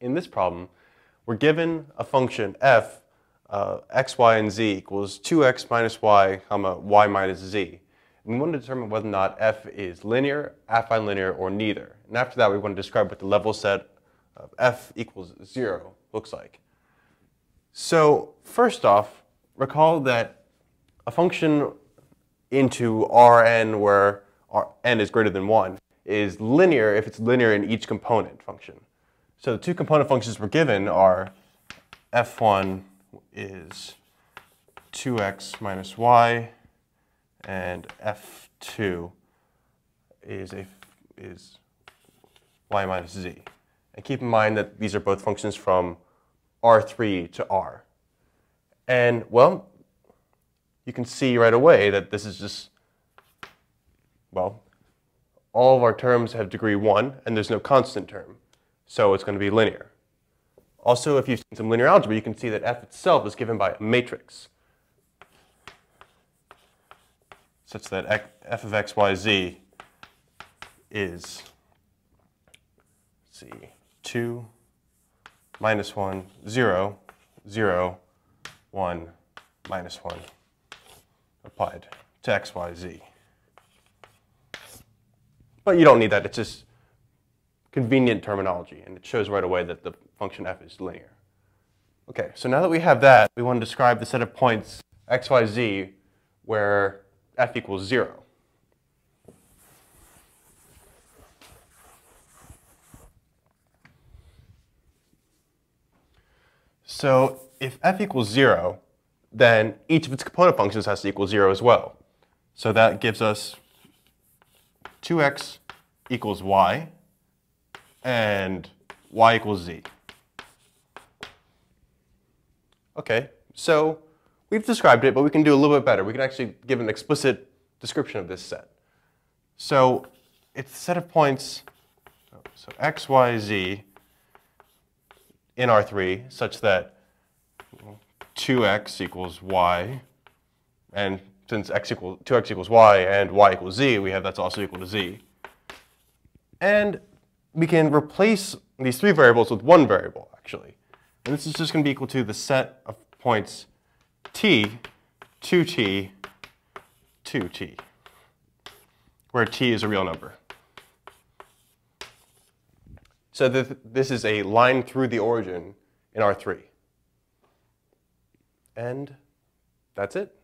in this problem, we're given a function f, uh, x, y, and z equals 2x minus y, comma, y minus z. And we want to determine whether or not f is linear, affine linear, or neither. And after that, we want to describe what the level set of f equals 0 looks like. So first off, recall that a function into Rn where n is greater than 1 is linear if it's linear in each component function. So the two component functions we're given are f1 is 2x minus y and f2 is a is y minus z. And keep in mind that these are both functions from R3 to R. And well, you can see right away that this is just, well, all of our terms have degree 1, and there's no constant term. So it's going to be linear. Also, if you've seen some linear algebra, you can see that f itself is given by a matrix such that f of x, y, z is, see, 2, minus 1, 0, 0, 1, minus 1 applied to x, y, z. But you don't need that. It's just convenient terminology, and it shows right away that the function f is linear. Okay, so now that we have that, we want to describe the set of points x, y, z where f equals 0. So if f equals 0, then each of its component functions has to equal 0 as well. So that gives us 2x equals y and y equals z. Okay, so we've described it, but we can do a little bit better. We can actually give an explicit description of this set. So it's a set of points, oh, so x, y, z in R3 such that 2x equals y, and since x equals 2x equals y and y equals z, we have that's also equal to z. And we can replace these three variables with one variable, actually. And this is just going to be equal to the set of points t, 2t, 2t, where t is a real number. So th this is a line through the origin in R3. And that's it.